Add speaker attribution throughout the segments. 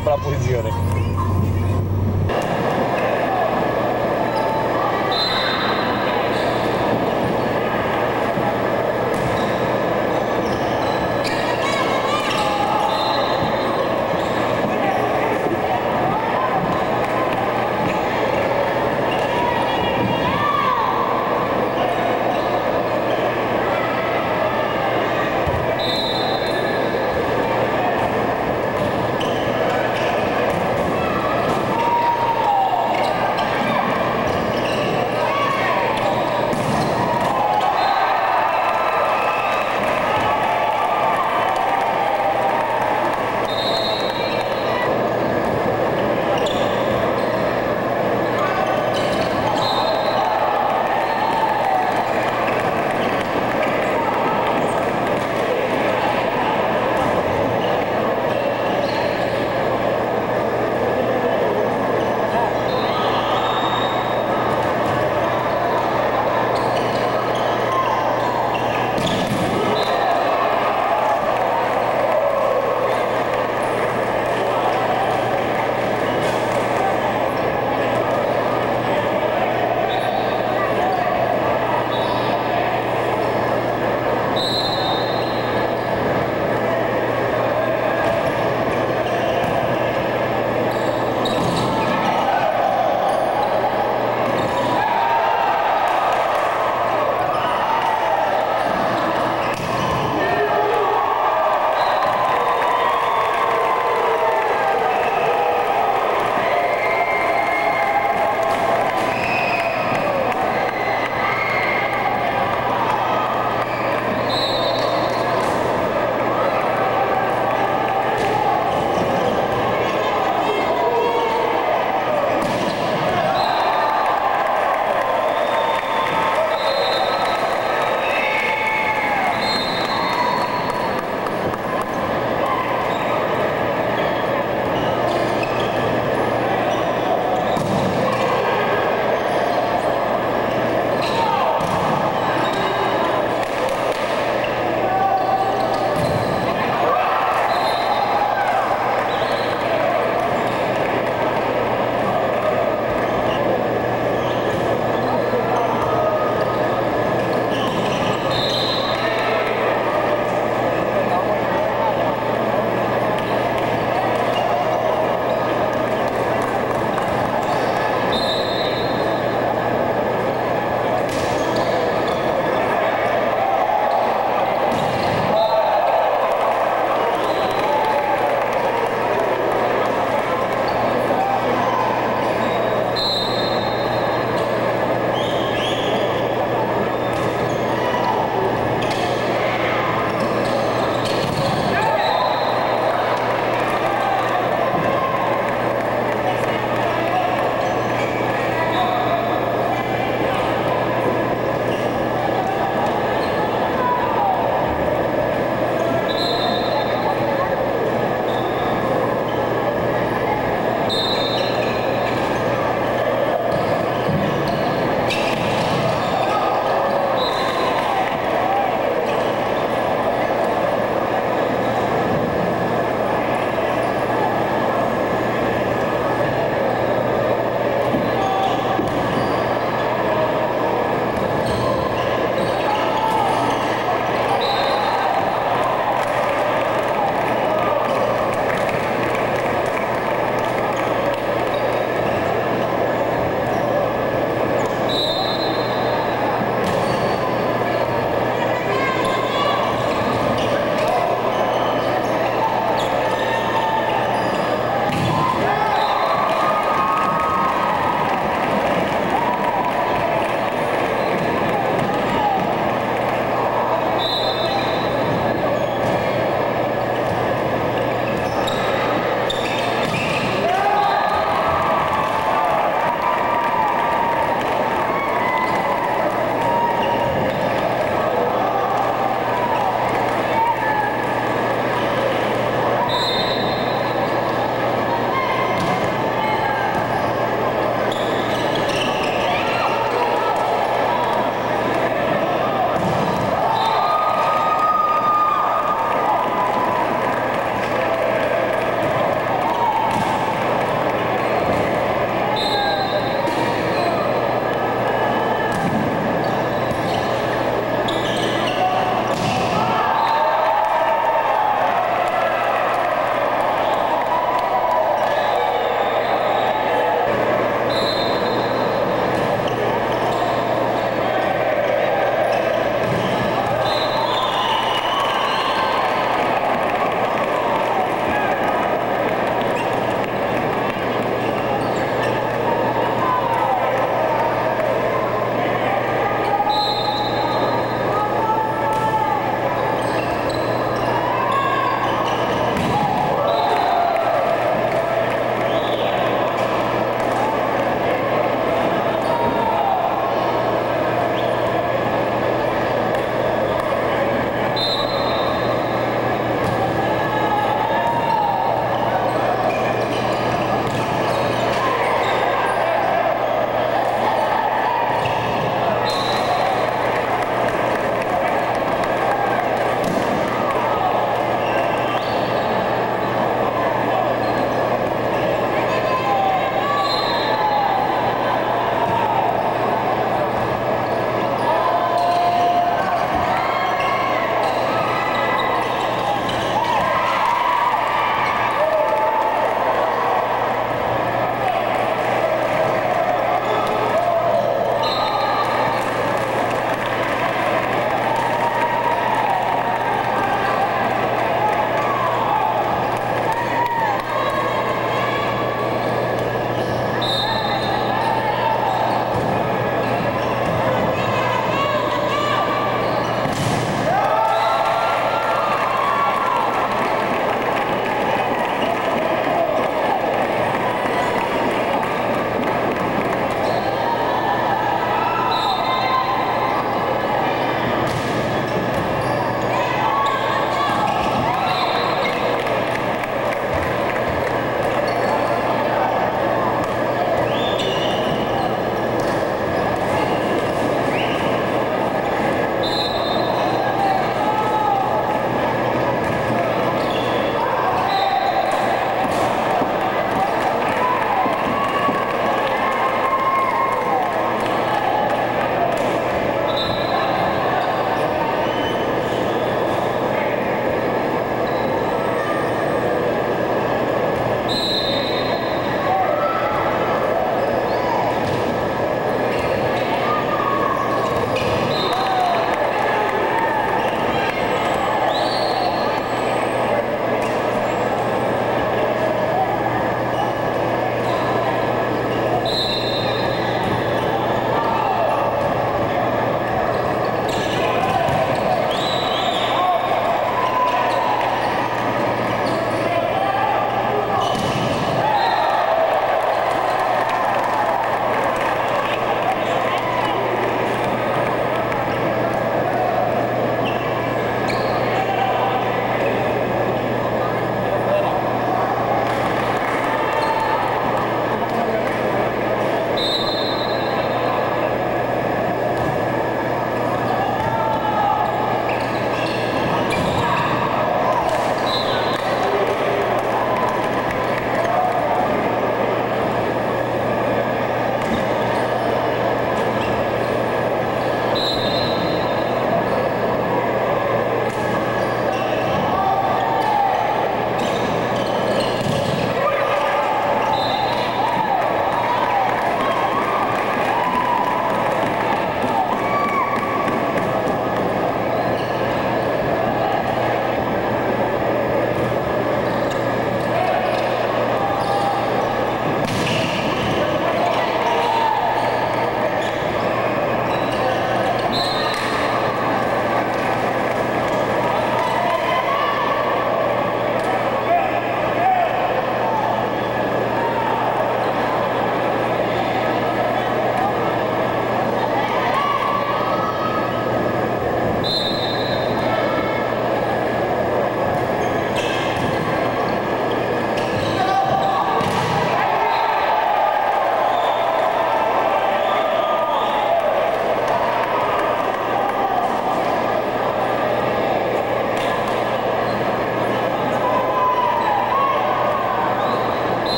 Speaker 1: brava la posizione.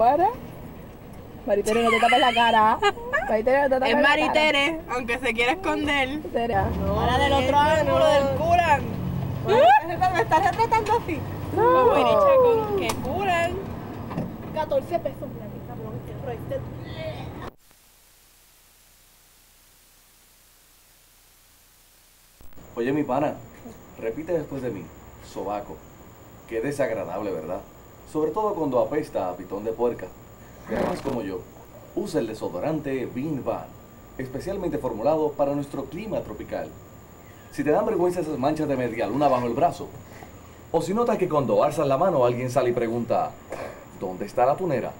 Speaker 2: Xiomara. Maritere, no te tapes la cara. Maritere, no te tapes
Speaker 3: Es
Speaker 2: la cara.
Speaker 3: Maritere, aunque se quiera esconder.
Speaker 2: Será.
Speaker 3: Ahora del otro ángulo del culan. ¿Me estás retratando así?
Speaker 2: No.
Speaker 3: Como Iricha con que culan.
Speaker 2: 14 pesos, mira, qué cabrón,
Speaker 1: Oye, mi pana, repite después de mí. Sobaco. Qué desagradable, ¿verdad? Sobre todo cuando apesta a pitón de puerca. Y además como yo, usa el desodorante Bean Van, especialmente formulado para nuestro clima tropical. Si te dan vergüenza esas manchas de media luna bajo el brazo, o si notas que cuando alzas la mano alguien sale y pregunta, ¿dónde está la tunera?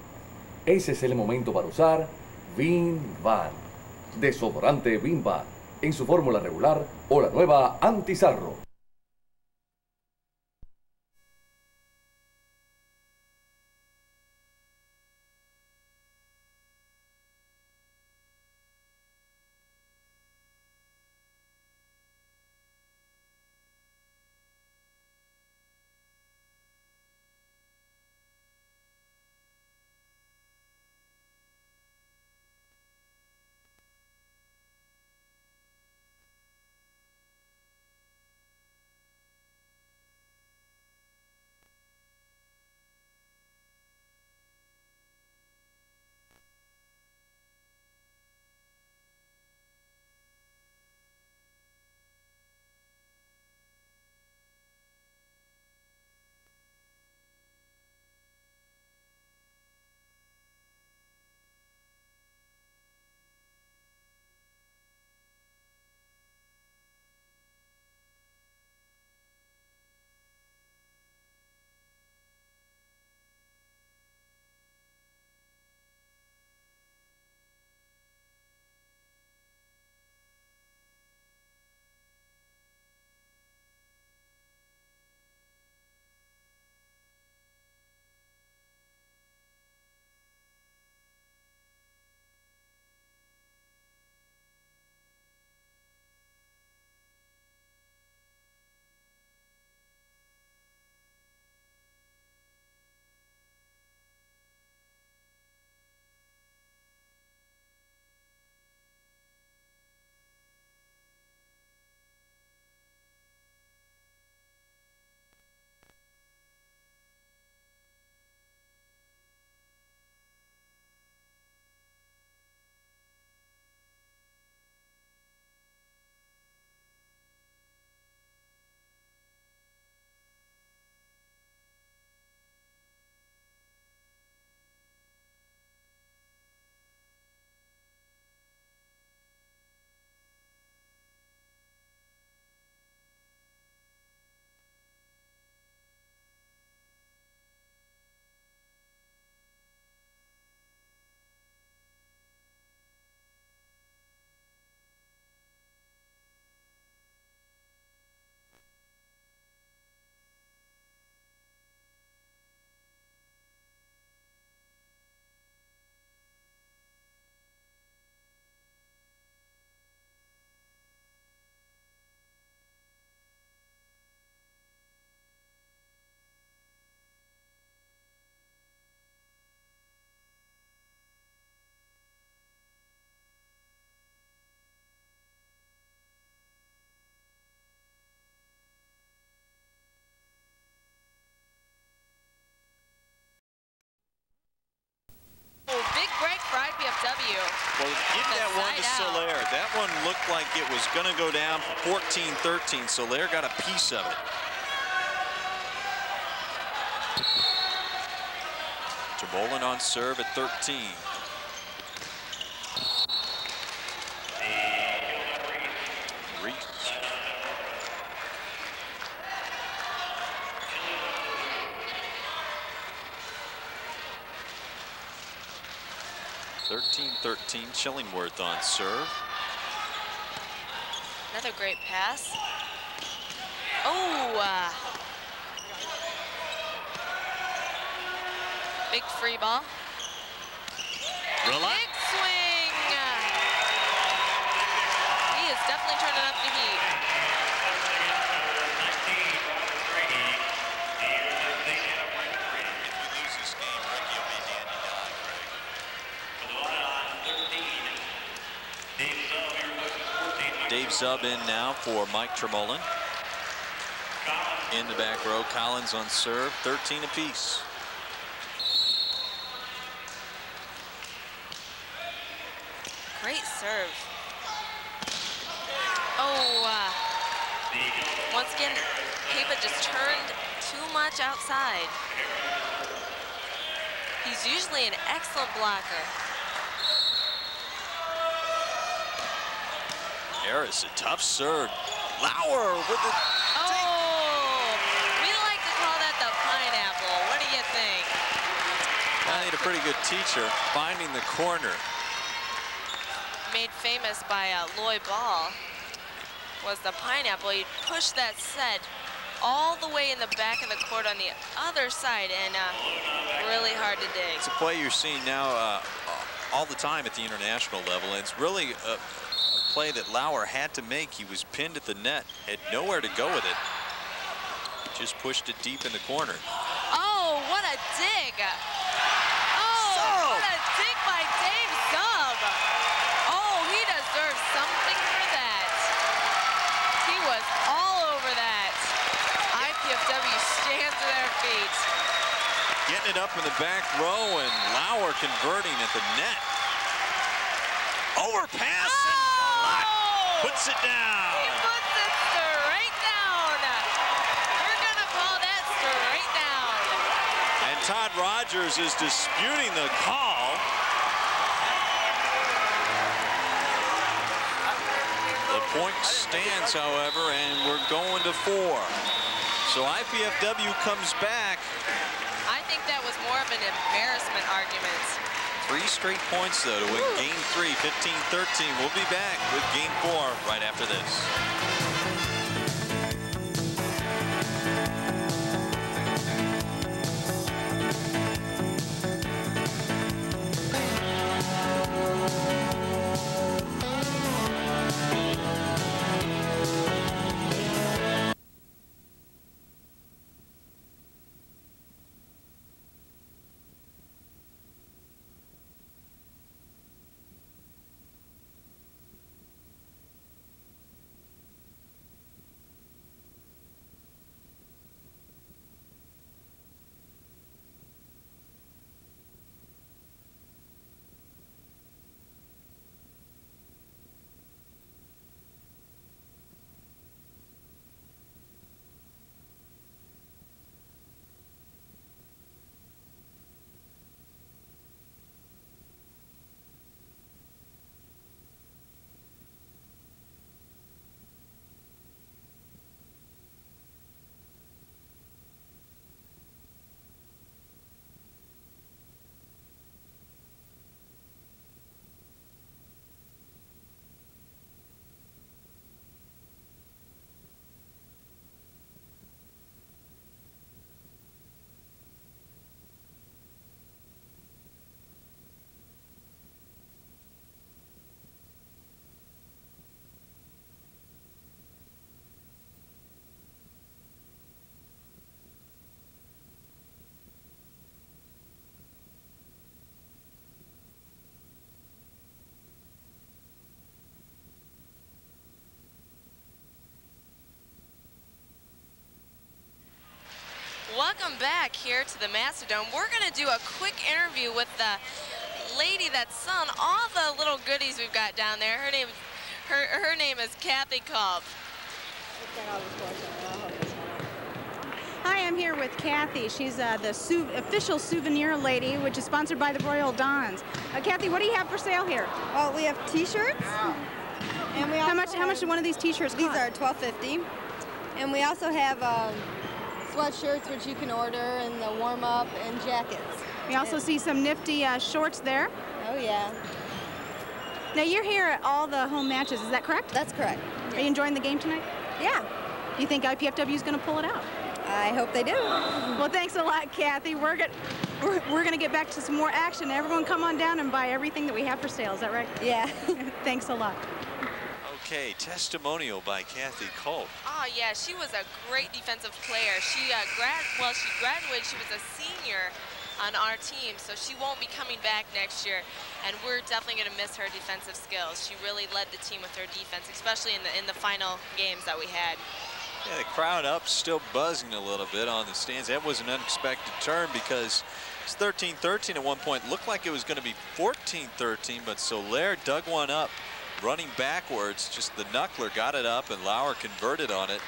Speaker 1: Ese es el momento para usar Bean Van. Desodorante Bean Van, en su fórmula regular o la nueva anti-sarro.
Speaker 4: Well, give that one to. Soler. That one looked like it was going to go down for 14-13. Soler got a piece of it. Jabolin on serve at 13. 13-13, Chillingworth on serve.
Speaker 5: Another great pass. Oh! Uh, big free ball.
Speaker 4: Relax.
Speaker 5: Big swing! He is definitely turning up the heat.
Speaker 4: Dave Zub in now for Mike Tremolin. In the back row, Collins on serve, 13 apiece.
Speaker 5: Great serve. Oh, uh, once again, Papa just turned too much outside. He's usually an excellent blocker.
Speaker 4: Harris, a tough serve. Lauer with the
Speaker 5: Oh, we like to call that the pineapple. What do you think?
Speaker 4: I need a pretty good teacher finding the corner.
Speaker 5: Made famous by uh, Lloy Ball was the pineapple. He pushed that set all the way in the back of the court on the other side and uh, really hard to dig.
Speaker 4: It's a play you're seeing now uh, all the time at the international level. And it's really a play that Lauer had to make. He was pinned at the net, had nowhere to go with it. Just pushed it deep in the corner.
Speaker 5: Oh, what a dig! Oh,
Speaker 4: Zub.
Speaker 5: what a dig by Dave Zub! Oh, he deserves something for that. He was all over that. IPFW stands to their feet.
Speaker 4: Getting it up in the back row and Lauer converting at the net. Overpass
Speaker 5: Oh!
Speaker 4: Puts it down.
Speaker 5: He puts it straight down. We're gonna call that straight down.
Speaker 4: And Todd Rogers is disputing the call. The point stands, however, and we're going to four. So IPFW comes back.
Speaker 5: I think that was more of an embarrassment argument.
Speaker 4: Three straight points, though, to win game three, 15-13. We'll be back with game four right after this.
Speaker 5: Welcome back here to the Mastodome. We're going to do a quick interview with the lady that's selling all the little goodies we've got down there. Her name, her, her name is Kathy Culp.
Speaker 6: Hi, I'm here with Kathy. She's uh, the sou official souvenir lady, which is sponsored by the Royal Dons. Uh, Kathy, what do you have for sale here?
Speaker 3: Well, we have T-shirts, and we
Speaker 6: How much? How much do one of these T-shirts
Speaker 3: These
Speaker 6: cost?
Speaker 3: are twelve fifty, and we also have um, sweatshirts which you can order, and the warm up and jackets.
Speaker 6: We also see some nifty uh, shorts there.
Speaker 3: Oh yeah,
Speaker 6: Now you're here at all the home matches. Is that correct?
Speaker 3: that's correct.
Speaker 6: Are you enjoying the game tonight?
Speaker 3: Yeah,
Speaker 6: Do you think IPFW is going to pull it out?
Speaker 3: I hope they do.
Speaker 6: Well, thanks a lot, Kathy. We're going we're, we're going to get back to some more action. Everyone, come on down and buy everything that we have for sale. Is that right?
Speaker 3: Yeah.
Speaker 6: thanks a lot.
Speaker 4: Okay, testimonial by Kathy Culp.
Speaker 5: Oh yeah, she was a great defensive player. She uh, grad well, she graduated. She was a senior on our team, so she won't be coming back next year. And we're definitely going to miss her defensive skills. She really led the team with her defense, especially in the in the final games that we had.
Speaker 4: Yeah, the crowd up, still buzzing a little bit on the stands. That was an unexpected turn because it's 13-13 at one point. Looked like it was going to be 14-13, but Soler dug one up, running backwards. Just the knuckler got it up, and Lauer converted on it.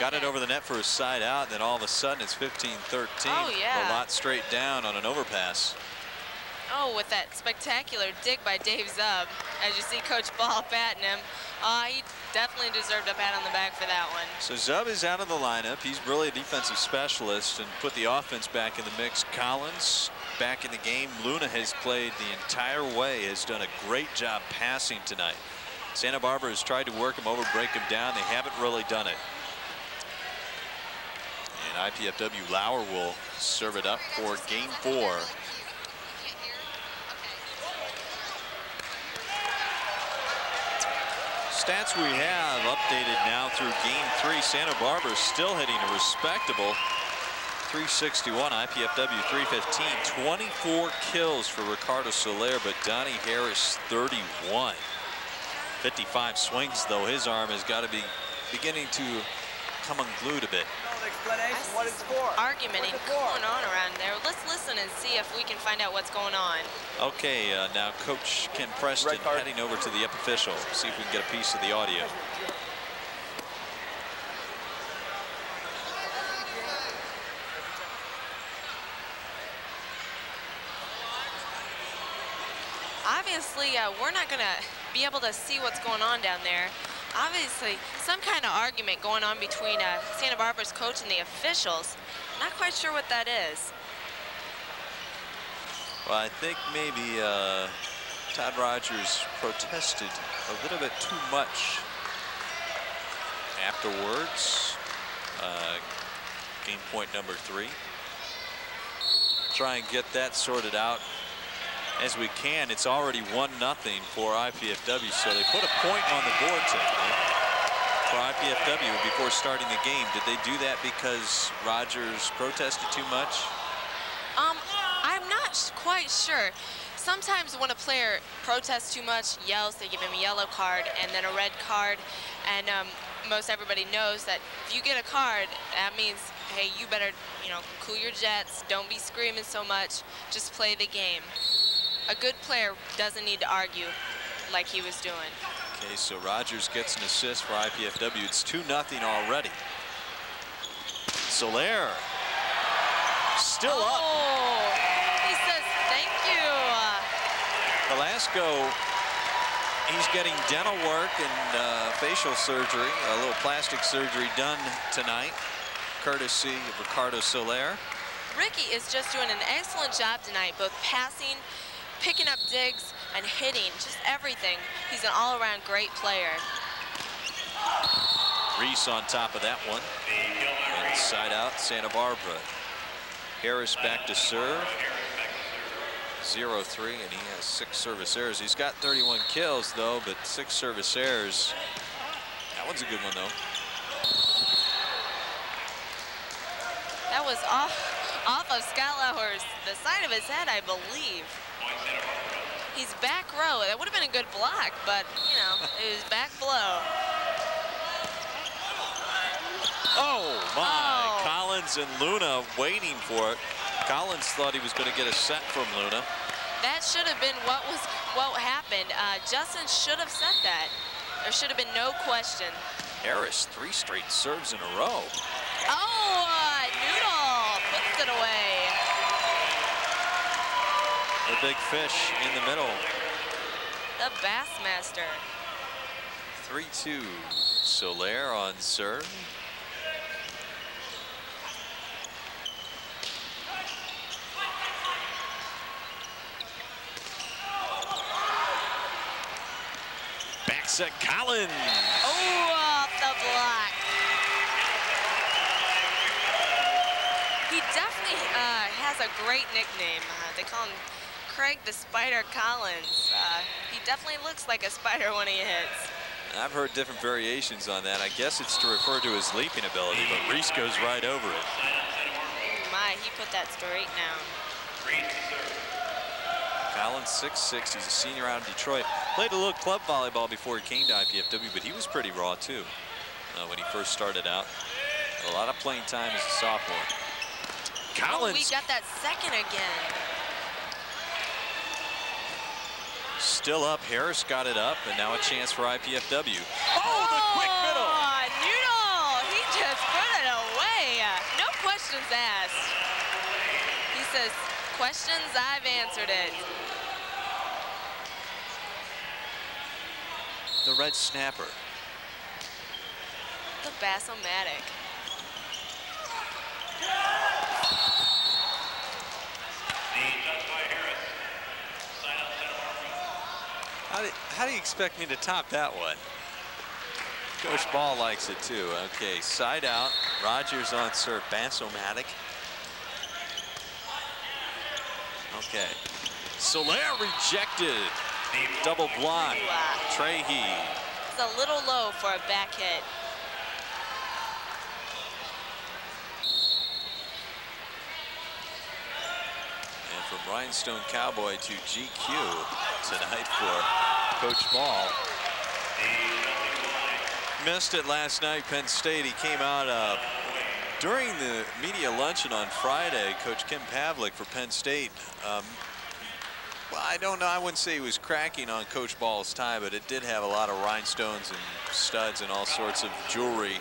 Speaker 4: Got it over the net for a side out, and then all of a sudden it's 15-13.
Speaker 5: Oh, yeah.
Speaker 4: A lot straight down on an overpass.
Speaker 5: Oh, with that spectacular dig by Dave Zub. As you see Coach Ball patting him. Uh, he definitely deserved a pat on the back for that one.
Speaker 4: So Zub is out of the lineup. He's really a defensive specialist and put the offense back in the mix. Collins back in the game. Luna has played the entire way, has done a great job passing tonight. Santa Barbara has tried to work him over, break him down. They haven't really done it. And IPFW Lauer will serve it up for game four. Stats we have updated now through game three. Santa Barbara still hitting a respectable 361, IPFW 315. 24 kills for Ricardo Soler, but Donnie Harris 31. 55 swings, though. His arm has got to be beginning to come unglued a bit.
Speaker 5: I see some argumenting going on around there. Let's listen and see if we can find out what's going on.
Speaker 4: Okay, uh, now Coach Ken Preston heading over to the up official. See if we can get a piece of the audio.
Speaker 5: We're not going to be able to see what's going on down there. Obviously, some kind of argument going on between uh, Santa Barbara's coach and the officials. Not quite sure what that is.
Speaker 4: Well, I think maybe uh, Todd Rogers protested a little bit too much afterwards. Uh, game point number three. Try and get that sorted out as we can. It's already one nothing for IPFW, so they put a point on the board tonight for IPFW before starting the game. Did they do that because Rogers protested too much?
Speaker 5: Um, I'm not quite sure. Sometimes when a player protests too much, yells, they give him a yellow card and then a red card. And um, most everybody knows that if you get a card, that means, hey, you better, you know, cool your jets. Don't be screaming so much. Just play the game. A good player doesn't need to argue like he was doing.
Speaker 4: Okay, so Rogers gets an assist for IPFW. It's 2 nothing already. Soler still
Speaker 5: oh,
Speaker 4: up.
Speaker 5: He says thank you.
Speaker 4: Velasco, he's getting dental work and uh, facial surgery, a little plastic surgery done tonight, courtesy of Ricardo Soler.
Speaker 5: Ricky is just doing an excellent job tonight, both passing, picking up digs, and hitting, just everything. He's an all-around great player.
Speaker 4: Reese on top of that one. And side out, Santa Barbara. Harris back to serve. 0-3, and he has six service errors. He's got 31 kills, though, but six service errors. That one's a good one, though.
Speaker 5: That was off, off of Scott Lauer's, the side of his head, I believe. He's back row. That would have been a good block, but, you know, it was back below.
Speaker 4: Oh, my.
Speaker 5: Oh.
Speaker 4: Collins and Luna waiting for it. Collins thought he was going to get a set from Luna.
Speaker 5: That should have been what was what happened. Uh, Justin should have said that. There should have been no question.
Speaker 4: Harris, three straight serves in a row.
Speaker 5: Oh, uh, Noodle puts it away.
Speaker 4: The big fish in the middle.
Speaker 5: The Bassmaster.
Speaker 4: 3-2. Soler on serve. Back set Collins.
Speaker 5: Oh, off the block. He definitely uh, has a great nickname. Uh, they call him Craig the Spider Collins. Uh, he definitely looks like a spider when he hits.
Speaker 4: I've heard different variations on that. I guess it's to refer to his leaping ability, but Reese goes right over it.
Speaker 5: Oh my, he put that straight down.
Speaker 4: Collins, 6'6", he's a senior out of Detroit. Played a little club volleyball before he came to IPFW, but he was pretty raw too uh, when he first started out. A lot of playing time as a sophomore. Collins.
Speaker 5: Oh, we got that second again.
Speaker 4: Still up. Harris got it up, and now a chance for IPFW. Oh, the quick middle.
Speaker 5: Oh, Noodle. He just put it away. No questions asked. He says, questions, I've answered it.
Speaker 4: The red snapper.
Speaker 5: The Bassomatic.
Speaker 4: How do, how do you expect me to top that one? Coach Ball likes it too. Okay, side out. Rogers on serve. Bassomatic. Okay. Soler rejected. Double block. Trahey.
Speaker 5: It's a little low for a back hit.
Speaker 4: Rhinestone Cowboy to GQ tonight for Coach Ball. Missed it last night, Penn State. He came out uh, during the media luncheon on Friday. Coach Kim Pavlik for Penn State. Um, well, I don't know. I wouldn't say he was cracking on Coach Ball's tie, but it did have a lot of rhinestones and studs and all sorts of jewelry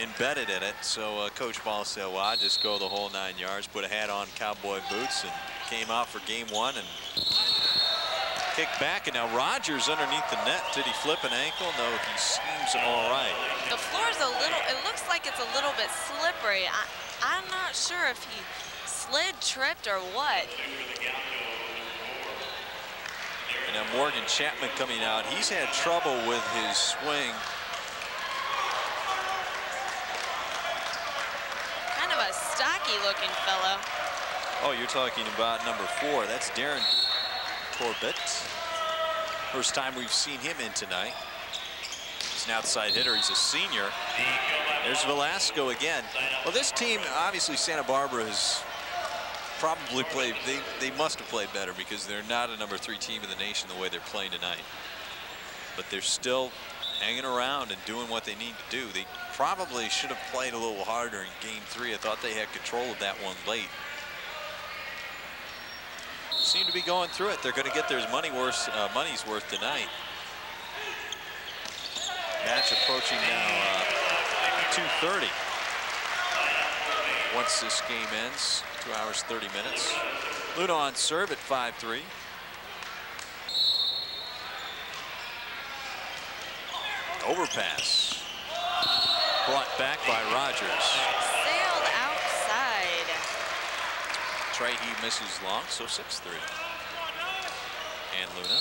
Speaker 4: embedded in it. So uh, Coach Ball said, well, I just go the whole nine yards, put a hat on, cowboy boots, and came out for game one and kicked back. And now Rogers underneath the net. Did he flip an ankle? No, he seems all right.
Speaker 5: The floor is a little, it looks like it's a little bit slippery. I, I'm not sure if he slid, tripped, or what.
Speaker 4: And now Morgan Chapman coming out. He's had trouble with his swing.
Speaker 5: Kind of a stocky looking fellow.
Speaker 4: Oh, you're talking about number four. That's Darren Corbett. First time we've seen him in tonight. He's an outside hitter. He's a senior. There's Velasco again. Well, this team, obviously Santa Barbara has probably played, they, they must have played better because they're not a number three team in the nation the way they're playing tonight. But they're still hanging around and doing what they need to do. They probably should have played a little harder in game three. I thought they had control of that one late. Seem to be going through it. They're going to get their money worth, uh, money's worth tonight. Match approaching now uh, 2.30. Once this game ends, two hours, 30 minutes. Luna on serve at 5-3. Overpass. Brought back by Rogers.
Speaker 5: Sailed outside.
Speaker 4: Trahey misses long, so 6-3. And Luna.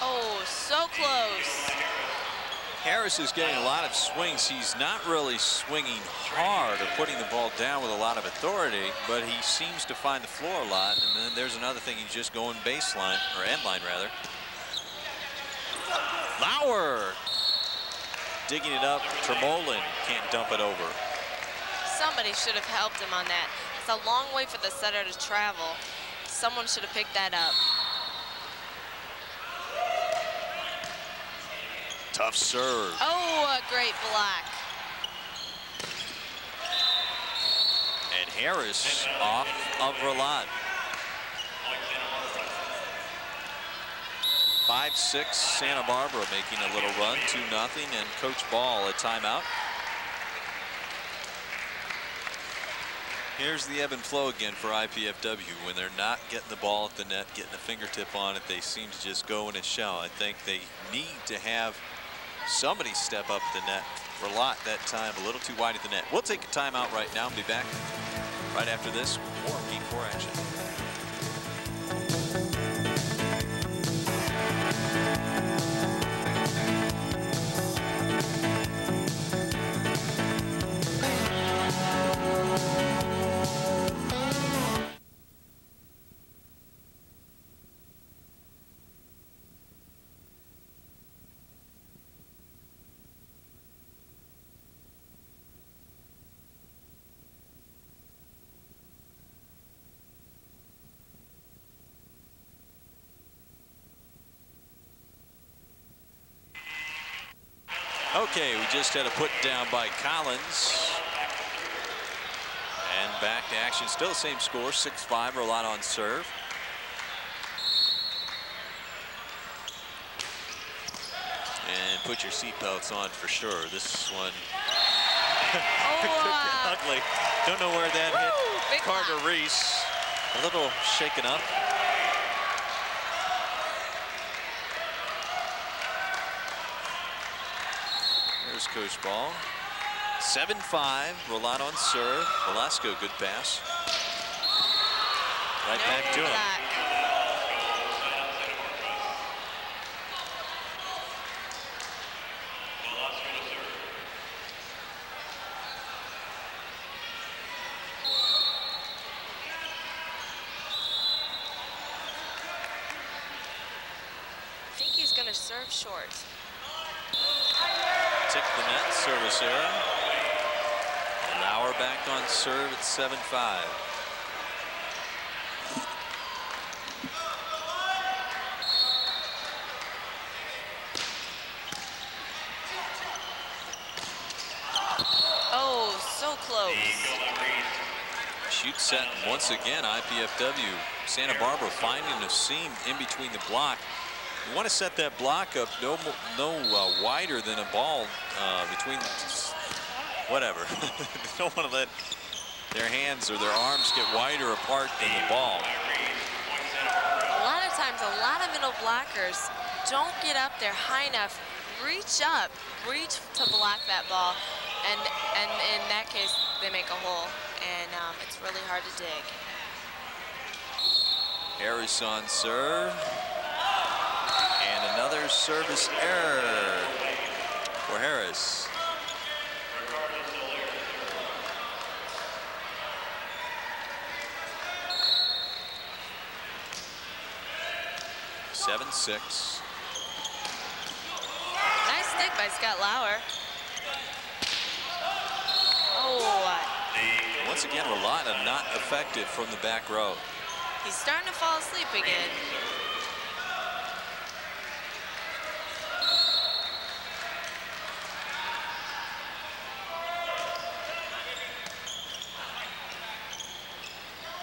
Speaker 5: Oh, so close.
Speaker 4: Harris is getting a lot of swings. He's not really swinging hard or putting the ball down with a lot of authority, but he seems to find the floor a lot. And then there's another thing, he's just going baseline, or end line rather. Lauer digging it up. Tremolin can't dump it over.
Speaker 5: Somebody should have helped him on that. It's a long way for the setter to travel. Someone should have picked that up.
Speaker 4: Tough serve.
Speaker 5: Oh, a great block.
Speaker 4: And Harris off of Verlat. Five six Santa Barbara making a little run, two nothing, and Coach Ball a timeout. Here's the ebb and flow again for IPFW. When they're not getting the ball at the net, getting a fingertip on it, they seem to just go in a shell. I think they need to have somebody step up the net. Verlat that time a little too wide at the net. We'll take a timeout right now and be back right after this more Game 4 action. Okay, we just had a put down by Collins. And back to action. Still the same score, 6-5, Ralat on serve. And put your seatbelts on for sure. This one
Speaker 5: Oh, uh,
Speaker 4: ugly. Don't know where that
Speaker 5: Woo!
Speaker 4: hit.
Speaker 5: Big
Speaker 4: Carter. Reese, a little shaken up. Coach Ball. 7-5, Rolando on serve. Velasco, good pass. Right back to him.
Speaker 5: I think he's gonna serve short.
Speaker 4: Tick the net, service error. And Lauer back on serve at 7-5.
Speaker 5: Oh, so close.
Speaker 4: Shoot set once again, IPFW. Santa Barbara finding a seam in between the block. You want to set that block up no no uh, wider than a ball uh, between whatever. they don't want to let their hands or their arms get wider apart than the ball.
Speaker 5: A lot of times, a lot of middle blockers don't get up there high enough, reach up, reach to block that ball, and and in that case, they make a hole, and um, it's really hard to dig.
Speaker 4: Harris on serve. Another service error for Harris. Seven six.
Speaker 5: Nice stick by Scott Lauer. Oh,
Speaker 4: Once again, Ralat not effective from the back row.
Speaker 5: he's starting to fall asleep again.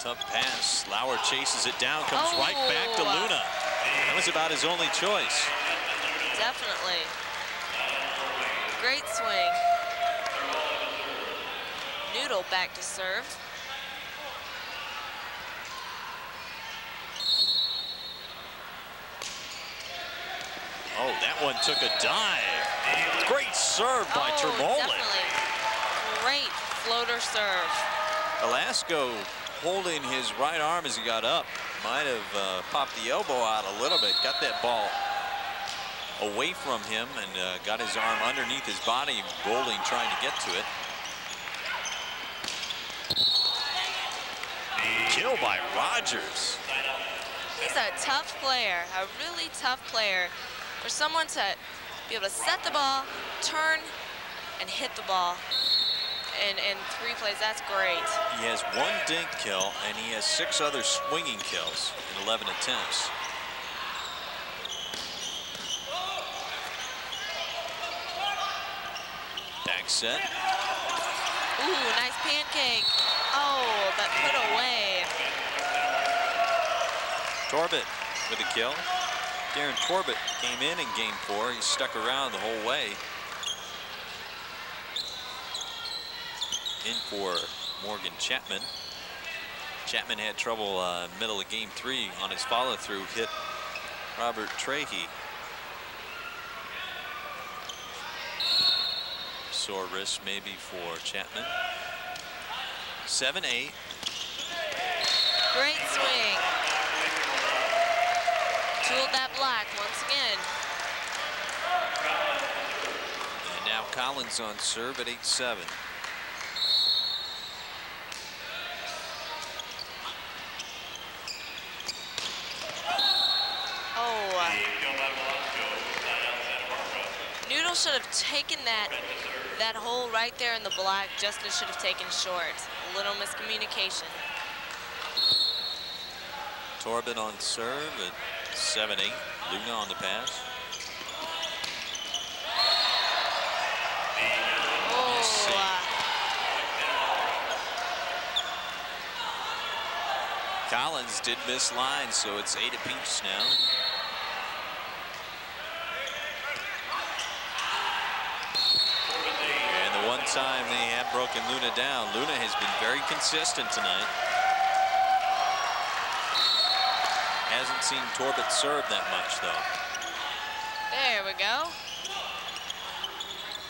Speaker 4: Tough pass. Lauer chases it down, comes oh, right back to
Speaker 5: Oh.
Speaker 4: Luna. That was about his only choice.
Speaker 5: Definitely. Great swing. Noodle back to serve.
Speaker 4: Oh, that one took a dive. Great serve by
Speaker 5: oh, definitely. Great floater serve.
Speaker 4: Velasco holding his right arm as he got up. Might have uh, popped the elbow out a little bit. Got that ball away from him and uh, got his arm underneath his body, bowling, trying to get to it. Kill by Rogers.
Speaker 5: He's a tough player, a really tough player. For someone to be able to set the ball, turn, and hit the ball in, in three plays, that's great.
Speaker 4: He has one dink kill and he has six other swinging kills in 11 attempts. Back set.
Speaker 5: Ooh, nice pancake. Oh, but put away.
Speaker 4: Torbett with a kill. Darren Torbett came in in game four. He stuck around the whole way. In for Morgan Chapman. Chapman had trouble uh, middle of game three on his follow through hit Robert Trahey. Sore wrist maybe for Chapman. 7-8.
Speaker 5: Great swing. Tooled that black once again.
Speaker 4: And now Collins on serve at 8-7.
Speaker 5: Should have taken that that hole right there in the block. Justin should have taken short. A little miscommunication.
Speaker 4: Torbett on serve at 7-8. Luna on the pass. Oh, uh, Collins did miss line, so it's eight apiece now. Time they have broken Luna down, Luna has been very consistent tonight. Hasn't seen Torbett serve that much, though.
Speaker 5: There we go.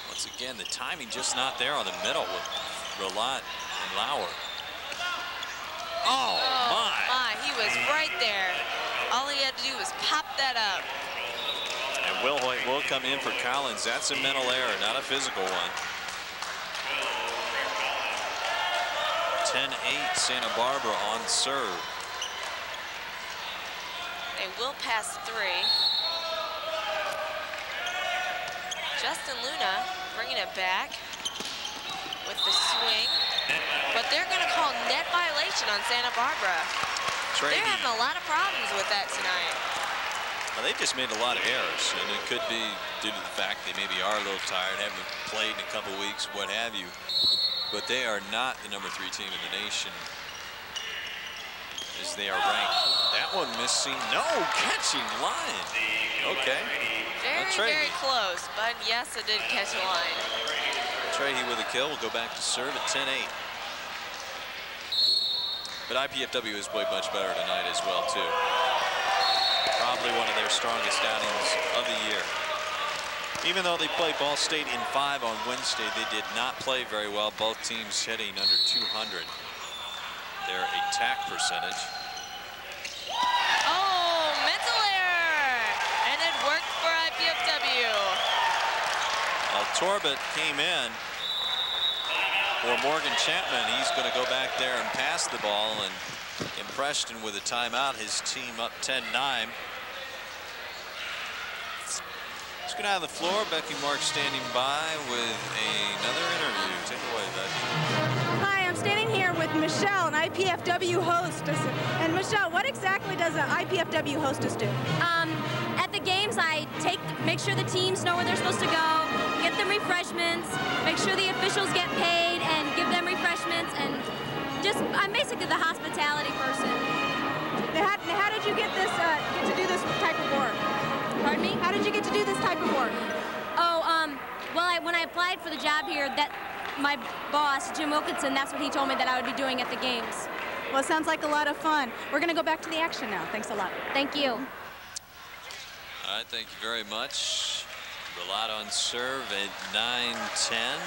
Speaker 4: Once again, the timing just not there on the middle with Ralat and Lauer. Oh,
Speaker 5: Oh,
Speaker 4: my.
Speaker 5: my. He was right there. All he had to do was pop that up.
Speaker 4: And Will Hoyt will come in for Collins. That's a mental error, not a physical one. 10-8 Santa Barbara on serve.
Speaker 5: They will pass three. Justin Luna bringing it back with the swing. But they're going to call net violation on Santa Barbara.
Speaker 4: Trey,
Speaker 5: They're having a lot of problems with that tonight.
Speaker 4: well, they just made a lot of errors, and it could be due to the fact they maybe are a little tired, haven't played in a couple weeks, what have you. But they are not the number three team in the nation as they are ranked. That one missing. No, catching line. Okay.
Speaker 5: Very, very close. But yes, it did catch a line.
Speaker 4: Trahey with a kill will go back to serve at 10-8. But IPFW has played much better tonight as well, too. Probably one of their strongest outings of the year. Even though they played Ball State in five on Wednesday, they did not play very well. Both teams hitting under 200. Their attack percentage.
Speaker 5: Oh, mental error. And it worked for IPFW.
Speaker 4: Well, Torbett came in for Morgan Chapman. He's going to go back there and pass the ball. And in Preston with a timeout, his team up 10-9. Let's get out of the floor. Becky Mark standing by with another interview. Take it away, Becky.
Speaker 6: Hi, I'm standing here with Michelle, an IPFW hostess. And Michelle, what exactly does an IPFW hostess do?
Speaker 7: Um, at the games, I take, make sure the teams know where they're supposed to go, get them refreshments, make sure the officials get paid, and give them refreshments, and just I'm basically the hospitality person.
Speaker 6: Now, How, now, how did you get this, uh, get to do this type of work?
Speaker 7: Pardon me?
Speaker 6: How did you get to do this type of work?
Speaker 7: Oh, um, well, I, when I applied for the job here, that my boss, Jim Wilkinson, that's what he told me that I would be doing at the games.
Speaker 6: Well, it sounds like a lot of fun. We're going to go back to the action now. Thanks a lot.
Speaker 7: Thank you.
Speaker 4: All right, thank you very much. Ralat on serve at 9-10.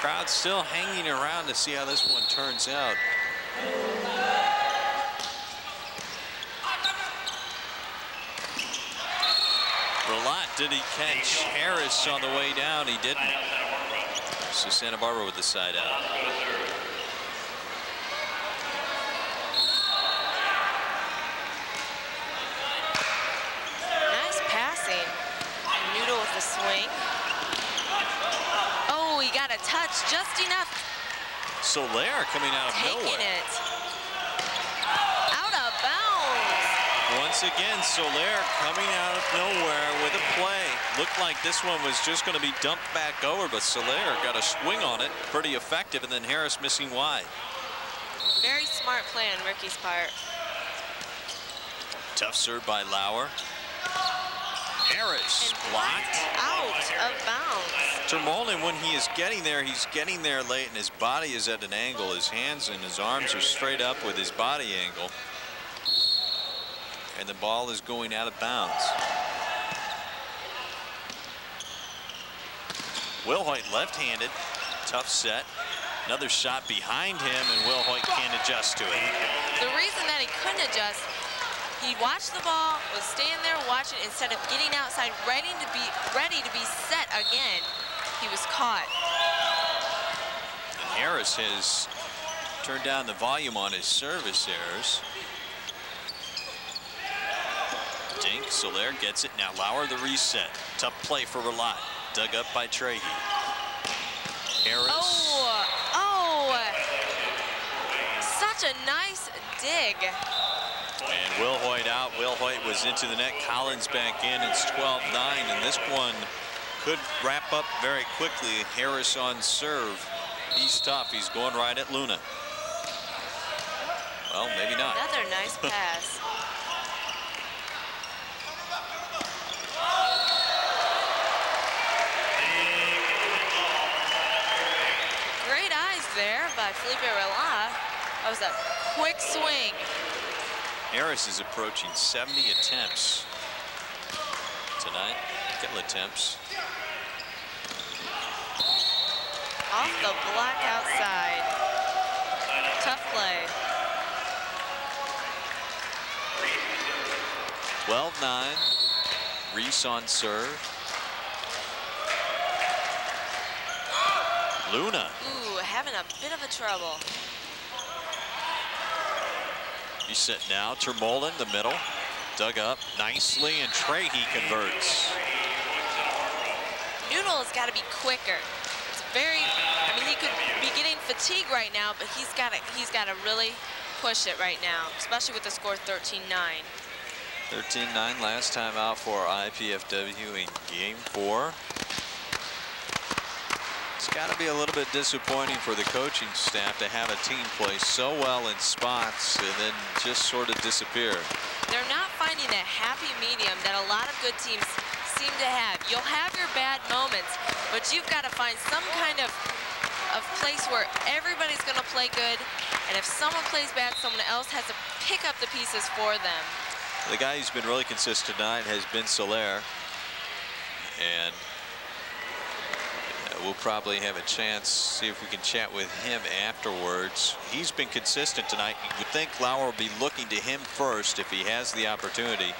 Speaker 4: Crowd still hanging around to see how this one turns out. Ralat, did he catch Harris on the way down? He didn't. So Santa Barbara with the side out.
Speaker 5: Nice passing. Noodle with the swing. Oh, he got a touch just enough.
Speaker 4: Soler coming out of
Speaker 5: Taking
Speaker 4: nowhere.
Speaker 5: it. Out of bounds.
Speaker 4: Once again, Soler coming out of nowhere with a play. Looked like this one was just going to be dumped back over, but Soler got a swing on it, pretty effective, and then Harris missing wide.
Speaker 5: Very smart play on Ricky's part.
Speaker 4: Tough serve by Lauer. Harris blocked.
Speaker 5: Out of bounds.
Speaker 4: Termolin, when he is getting there, he's getting there late, and his body is at an angle. His hands and his arms are straight up with his body angle. And the ball is going out of bounds. Will Hoyt left-handed, tough set. Another shot behind him, and Will Hoyt can't adjust to it.
Speaker 5: The reason that he couldn't adjust, he watched the ball, was standing there watching instead of getting outside, ready to be ready to be set again. He was caught.
Speaker 4: And Harris has turned down the volume on his service errors. Dink, Soler gets it. Now Lauer the reset. Tough play for Ralat. Dug up by Trahey. Harris.
Speaker 5: Oh, oh. Such a nice dig.
Speaker 4: And Will Hoyt out. Will Hoyt was into the net. Collins back in. It's 12-9. And this one could wrap up very quickly. Harris on serve. He's tough. He's going right at Luna. Well, maybe not.
Speaker 5: Another nice pass. Great there by Felipe Ralat. That was a quick swing.
Speaker 4: Harris is approaching 70 attempts tonight. Kill attempts.
Speaker 5: Off the block outside. Tough play.
Speaker 4: 12-9. Reese on serve. Luna.
Speaker 5: Ooh, having a bit of a trouble.
Speaker 4: He's set now. Termolin, the middle. Dug up nicely, and Trahey converts.
Speaker 5: Noodle has got to be quicker. It's very, I mean, he could be getting fatigue right now, but he's got to, he's got to really push it right now, especially with the score 13-9.
Speaker 4: 13-9 last time out for IPFW in game four. It's got to be a little bit disappointing for the coaching staff to have a team play so well in spots and then just sort of disappear.
Speaker 5: They're not finding that happy medium that a lot of good teams seem to have. You'll have your bad moments, but you've got to find some kind of, of place where everybody's going to play good, and if someone plays bad, someone else has to pick up the pieces for them.
Speaker 4: The guy who's been really consistent tonight has been Soler. And we'll probably have a chance, see if we can chat with him afterwards. He's been consistent tonight. You would think Lauer will be looking to him first if he has the opportunity.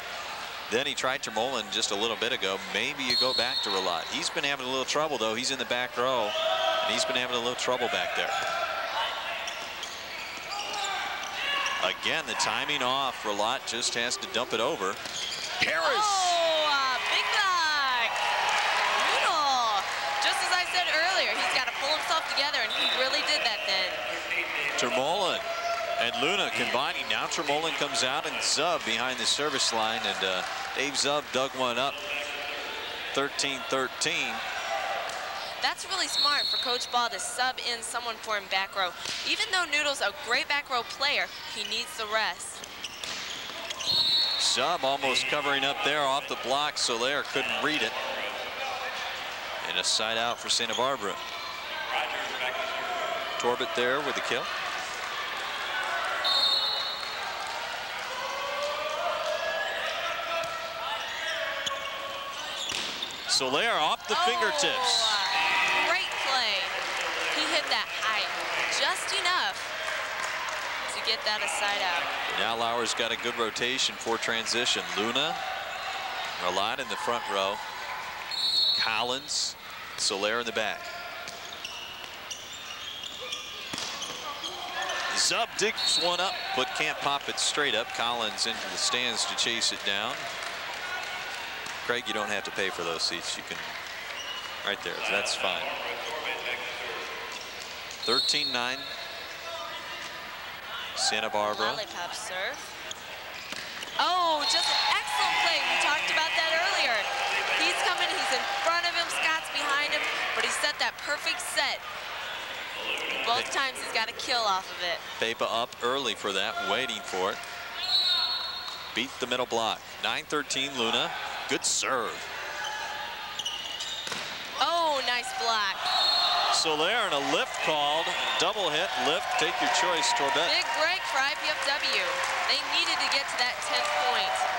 Speaker 4: Then he tried Termolin just a little bit ago. Maybe you go back to Ralat. He's been having a little trouble, though. He's in the back row, and he's been having a little trouble back there. Again, the timing off. Ralat just has to dump it over. Harris.
Speaker 5: Oh, uh, big block. Noodle. Just as I said earlier, he's got to pull himself together, and he really did that then.
Speaker 4: Termolin and Luna combining. Now Termolin comes out and Zub behind the service line, and uh, Dave Zub dug one up. 13-13.
Speaker 5: That's really smart for Coach Ball to sub in someone for him back row. Even though Noodle's a great back row player, he needs the rest.
Speaker 4: Zub almost covering up there off the block. Soler couldn't read it. And a side out for Santa Barbara. Torbett there with the kill. Soler off the fingertips.
Speaker 5: Oh, great play. He hit that high just enough to get that a side out.
Speaker 4: Now Lauer's got a good rotation for transition. Luna, a in the front row. Collins, Soler in the back. Zub digs one up, but can't pop it straight up. Collins into the stands to chase it down. Craig, you don't have to pay for those seats. You can, right there, that's fine. 13-9. Santa Barbara.
Speaker 5: Lollipop serve. Oh, just an excellent play. We talked about that earlier. He's coming, he's in front of him, Scott's behind him, but he set that perfect set. Both times he's got a kill off of it.
Speaker 4: Pepa up early for that, waiting for it. Beat the middle block. 9-13 Luna. Good serve.
Speaker 5: Oh, nice block.
Speaker 4: Soler and a lift called. Double hit, lift, take your choice, Torbett.
Speaker 5: Big break for IPFW. They needed to get to that 10 points.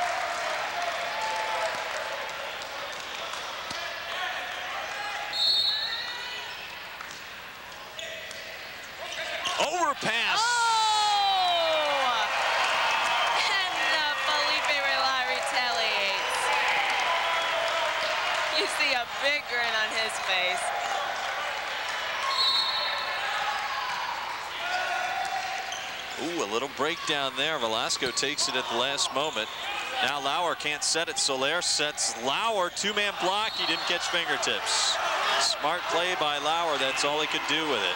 Speaker 4: Overpass.
Speaker 5: Oh! And uh, Felipe Ralat retaliates. You see a big grin on his face.
Speaker 4: Ooh, a little breakdown there. Velasco takes it at the last moment. Now Lauer can't set it. Soler sets Lauer. Two-man block. He didn't catch fingertips. Smart play by Lauer. That's all he could do with it.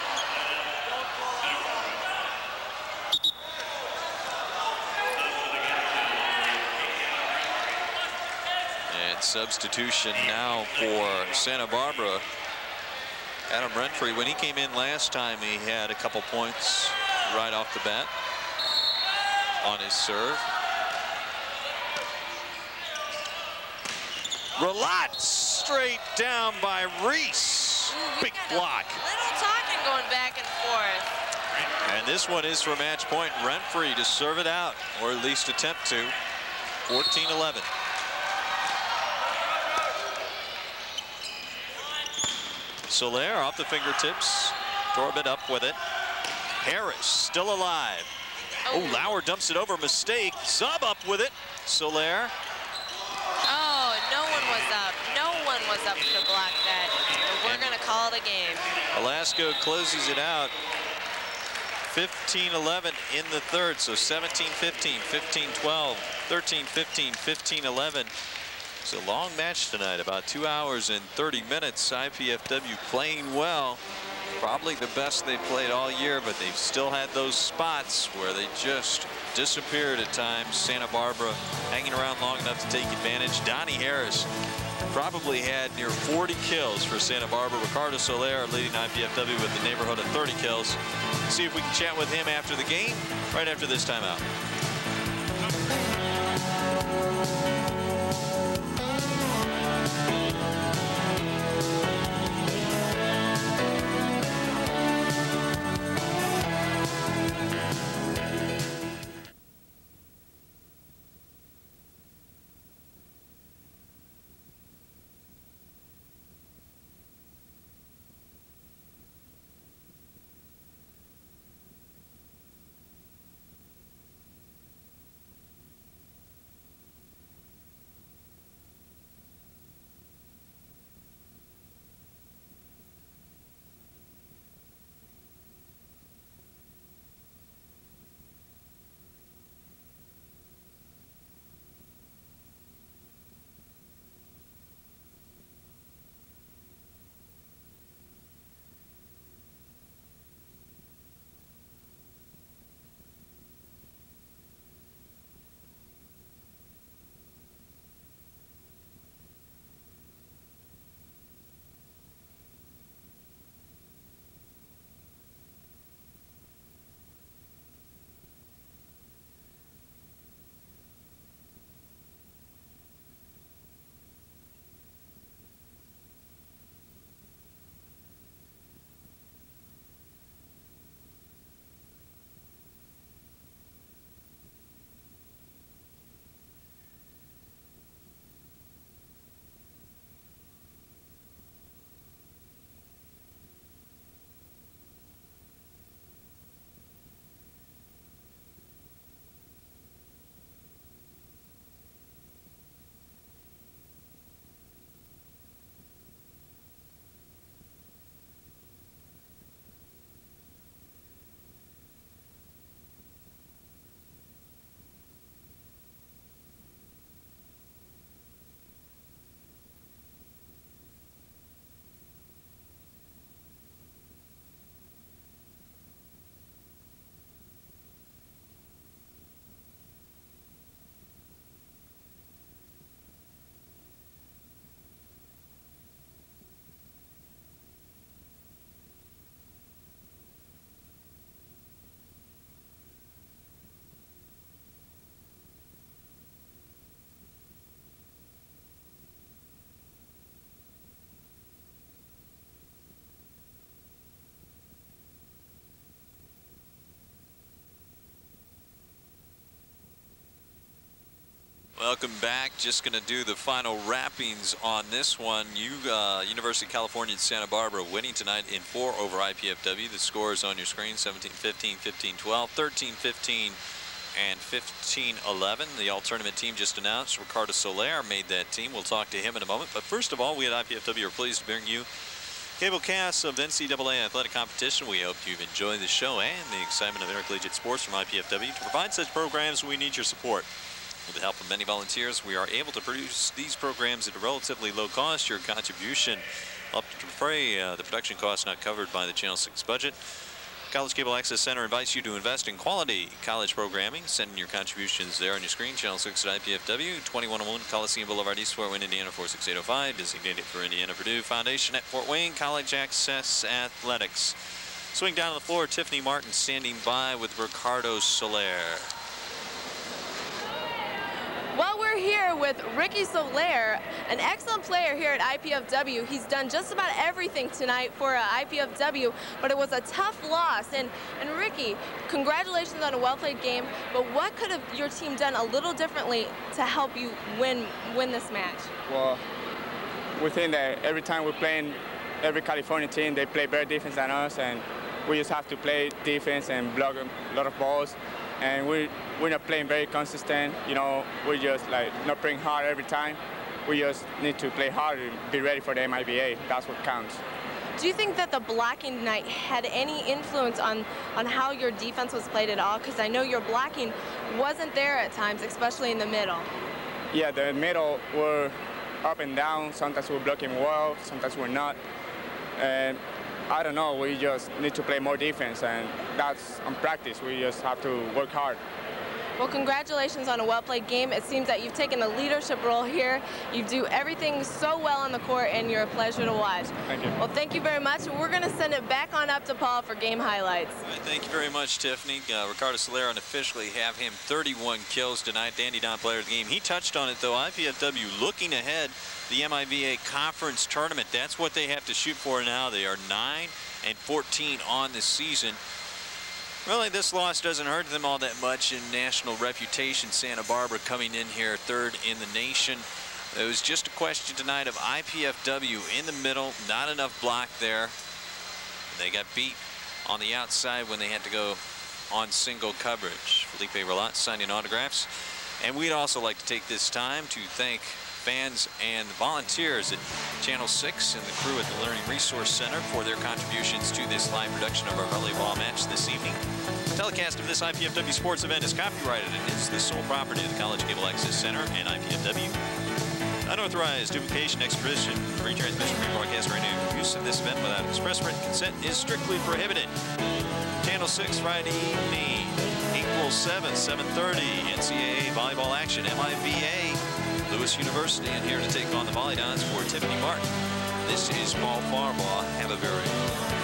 Speaker 4: And substitution now for Santa Barbara. Adam Renfrey, when he came in last time, he had a couple points right off the bat. On his serve. Ralat straight down by Reese.
Speaker 5: Ooh,
Speaker 4: Big block.
Speaker 5: Little talking going back and forth.
Speaker 4: And this one is for match point. Renfrey to serve it out, or at least attempt to. 14-11. Soler off the fingertips. Torbett up with it. Harris still alive. Oh, Lauer dumps it over. Mistake. Zub up with it. Soler.
Speaker 5: Oh, no one was up. No one was up to block that. We're going to call the game.
Speaker 4: Velasco closes it out. 15-11 in the third, so 17-15, 15-12, 13-15, 15-11. It's a long match tonight, about two hours and 30 minutes. IPFW playing well. Probably the best they played all year, but they've still had those spots where they just disappeared at times. Santa Barbara hanging around long enough to take advantage. Donnie Harris probably had near 40 kills for Santa Barbara. Ricardo Soler leading IPFW with the neighborhood of 30 kills. See if we can chat with him after the game, right after this timeout. Welcome back. Just going to do the final wrappings on this one. You, uh, University of California Santa Barbara winning tonight in four over IPFW. The score is on your screen 17-15, 15-12, 13-15, and 15-11. The all-tournament team just announced. Ricardo Soler made that team. We'll talk to him in a moment. But first of all, we at IPFW are pleased to bring you cable cast of NCAA athletic competition. We hope you've enjoyed the show and the excitement of intercollegiate sports from IPFW. To provide such programs, we need your support. With the help of many volunteers, we are able to produce these programs at a relatively low cost. Your contribution up to defray uh, the production costs not covered by the Channel 6 budget. College Cable Access Center invites you to invest in quality college programming. Send in your contributions there on your screen. Channel 6 at IPFW, 2101 Coliseum Boulevard, East Fort Wayne, Indiana, 46805. Designated for Indiana Purdue Foundation at Fort Wayne College Access Athletics. Swing down to the floor. Tiffany Martin standing by with Ricardo Soler.
Speaker 5: Here with Ricky Soler, an excellent player here at IPFW. He's done just about everything tonight for uh, IPFW, but it was a tough loss. And, and Ricky, congratulations on a well-played game, but what could have your team done a little differently to help you win, win this match?
Speaker 8: Well, we think that every time we're playing every California team, they play better defense than us, and we just have to play defense and block a lot of balls. And we, we're not playing very consistent. You know, we're just like not playing hard every time. We just need to play hard and be ready for the MIVA. That's what counts.
Speaker 5: Do you think that the blocking tonight had any influence on, on how your defense was played at all? Because I know your blocking wasn't there at times, especially in the middle.
Speaker 8: Yeah, the middle were up and down. Sometimes we're blocking well, sometimes we're not. And I don't know, we just need to play more defense, and that's on practice. We just have to work hard.
Speaker 5: Well, congratulations on a well-played game. It seems that you've taken a leadership role here. You do everything so well on the court, and you're a pleasure to watch.
Speaker 8: Thank you.
Speaker 5: Well, thank you very much. We're going to send it back on up to Paul for game highlights.
Speaker 4: Right, thank you very much, Tiffany. Uh, Ricardo Soler unofficially have him 31 kills tonight. Dandy Don player of the game. He touched on it, though. IPFW looking ahead the MIVA conference tournament. That's what they have to shoot for now. They are 9 and 14 on the season. Really, this loss doesn't hurt them all that much in national reputation. Santa Barbara coming in here third in the nation. It was just a question tonight of IPFW in the middle, not enough block there. They got beat on the outside when they had to go on single coverage. Felipe Ralat signing autographs. And we'd also like to take this time to thank fans and volunteers at Channel 6 and the crew at the Learning Resource Center for their contributions to this live production of our volleyball match this evening. The telecast of this IPFW sports event is copyrighted and is the sole property of the College Cable Access Center and IPFW. Unauthorized duplication, exhibition, retransmission, rebroadcast, or any use of this event without express written consent is strictly prohibited. Channel 6 Friday evening, April 7th, 7.30, NCAA volleyball action, MIVA Lewis University, and here to take on the Volley Dons for Tiffany Martin. This is Paul Farbaugh. Have a very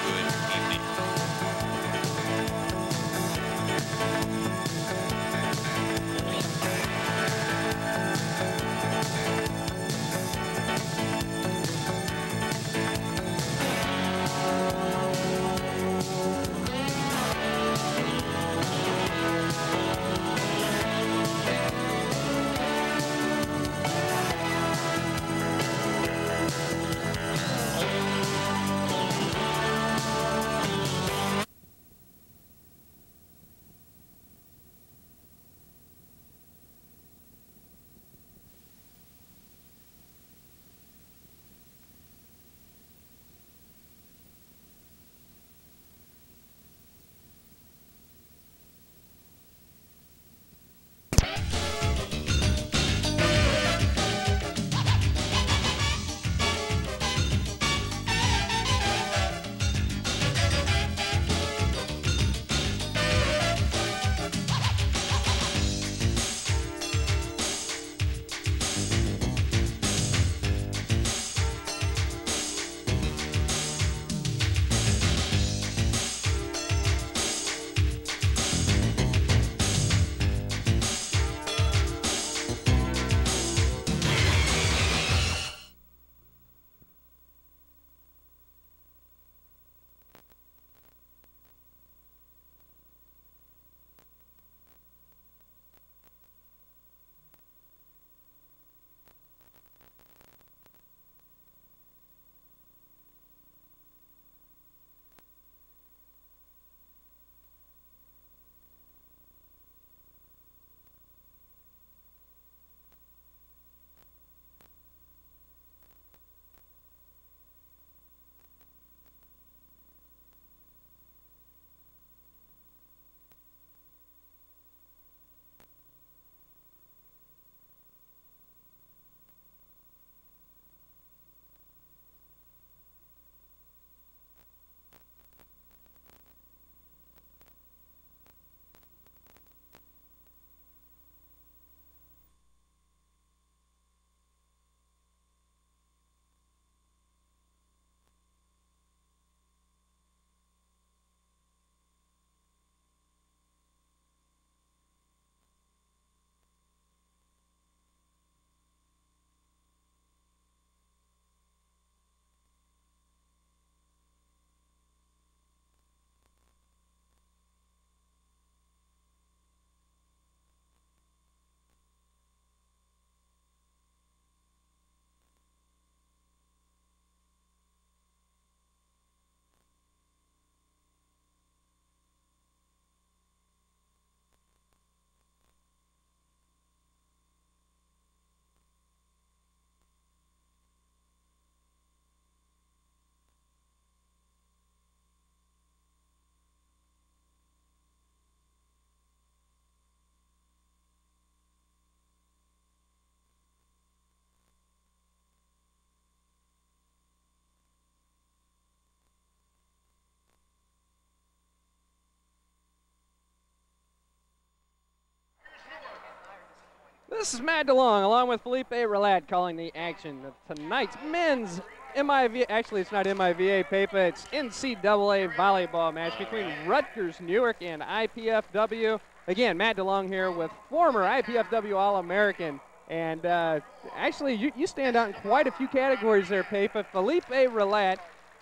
Speaker 9: This is Matt DeLong along with Felipe Ralat calling the action of tonight's men's MIV. Actually, it's not MIVA paper. It's NCAA volleyball match between Rutgers Newark and IPFW. Again, Matt DeLong here with former IPFW All-American. And uh, actually, you, you stand out in quite a few categories there, Pepa. Felipe Ralat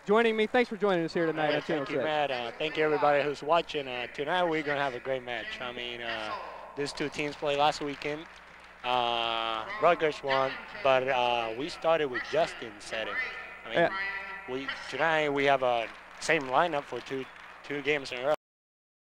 Speaker 9: joining me. Thanks for joining us here tonight on Channel
Speaker 10: thank you,
Speaker 9: 6.
Speaker 10: Matt. Uh, thank you, everybody who's watching. Uh, tonight we're going to have a great match. I mean, uh, these two teams played last weekend. Uh, Rutgers won, but uh, we started with Justin setting. I mean,
Speaker 9: Yeah.
Speaker 10: we tonight we have a same lineup for two two games in a row.